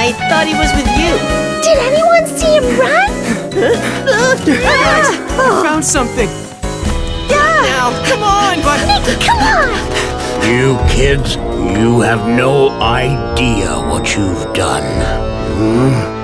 I thought he was with you. Did anyone see him run? Guys, I ah! found something. Yeah. Now, come on, but Nicky, come on! You kids, you have no idea what you've done. Hmm?